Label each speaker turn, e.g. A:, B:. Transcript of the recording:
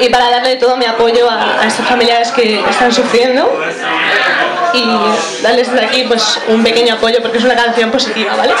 A: y, para darle todo mi apoyo a, a estos familiares que están sufriendo y darles desde aquí pues un pequeño apoyo porque es una canción positiva, ¿vale?